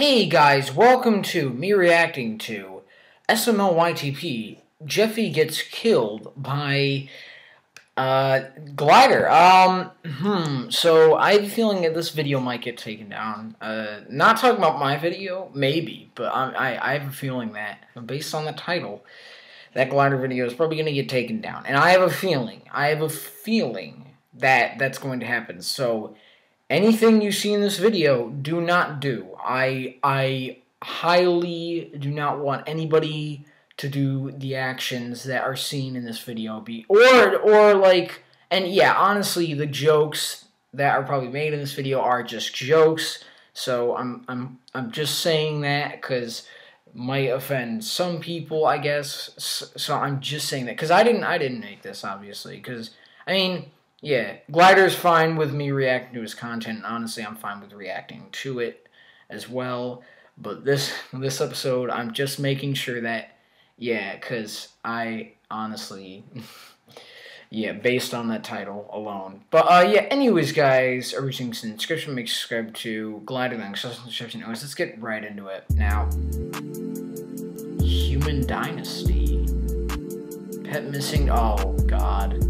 Hey guys, welcome to me reacting to SMLYTP. Jeffy gets killed by uh, Glider. Um, hmm. So I have a feeling that this video might get taken down. Uh, not talking about my video, maybe, but I, I, I have a feeling that based on the title, that Glider video is probably going to get taken down. And I have a feeling, I have a feeling that that's going to happen. So anything you see in this video, do not do. I I highly do not want anybody to do the actions that are seen in this video be or or like and yeah, honestly, the jokes that are probably made in this video are just jokes. So I'm I'm I'm just saying that cuz might offend some people, I guess. So I'm just saying that cuz I didn't I didn't make this obviously cuz I mean yeah, Glider's fine with me reacting to his content. Honestly, I'm fine with reacting to it as well. But this this episode, I'm just making sure that, yeah, because I honestly, yeah, based on that title alone. But uh, yeah, anyways, guys, everything's in the description. Make sure subscribe to Glider description. Anyways, let's get right into it now. Human Dynasty. Pet missing. Oh God.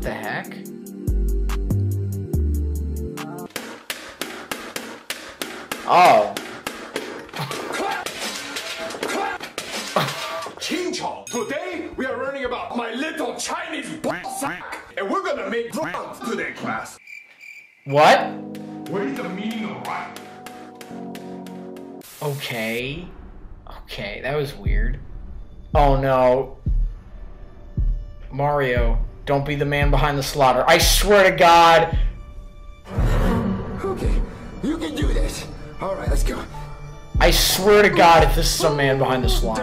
What the heck? Oh. Chingchong, today we are learning about my little Chinese sack, and we're gonna make drugs today, class. What? What is the meaning of right? Okay. Okay, that was weird. Oh no. Mario. Don't be the man behind the slaughter. I swear to God. Okay, you can do this. All right, let's go. I swear to God, if this is some man behind the slaughter.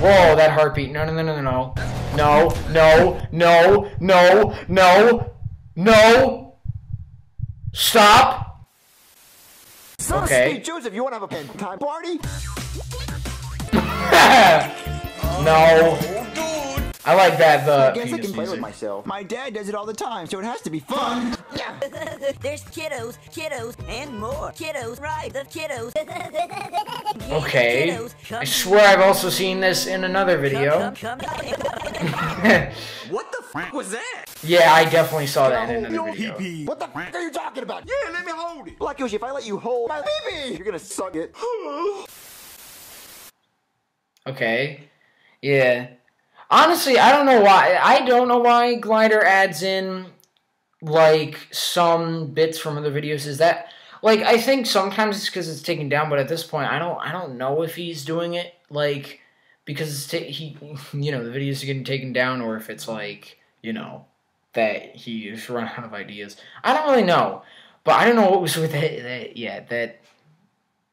Whoa, that heartbeat. No, no, no, no, no. No, no, no, no, no, no. Stop. Okay. Joseph, you want to have a pen time party? no. I like that. The I guess I can play music. with myself. My dad does it all the time, so it has to be fun. Yeah. There's kiddos, kiddos, and more kiddos. Right, the kiddos. Okay. Kiddos, I swear I've also seen this in another video. Come, come, come. What the f was that? yeah, I definitely saw that in another video. What the f are you talking about? Yeah, let me hold it. Black Yoshi, if I let you hold my baby, you're gonna suck it. Okay. Yeah. Honestly, I don't know why. I don't know why Glider adds in like some bits from other videos. Is that like I think sometimes it's because it's taken down, but at this point, I don't. I don't know if he's doing it like because he, you know, the videos are getting taken down, or if it's like you know that he's run out of ideas. I don't really know, but I don't know what was with that. that yeah, that.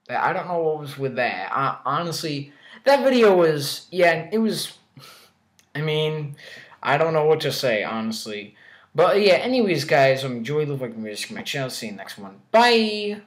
I don't know what was with that. I, honestly, that video was yeah, it was. I mean, I don't know what to say honestly, but yeah. Anyways, guys, enjoy the like music my channel. See you next one. Bye.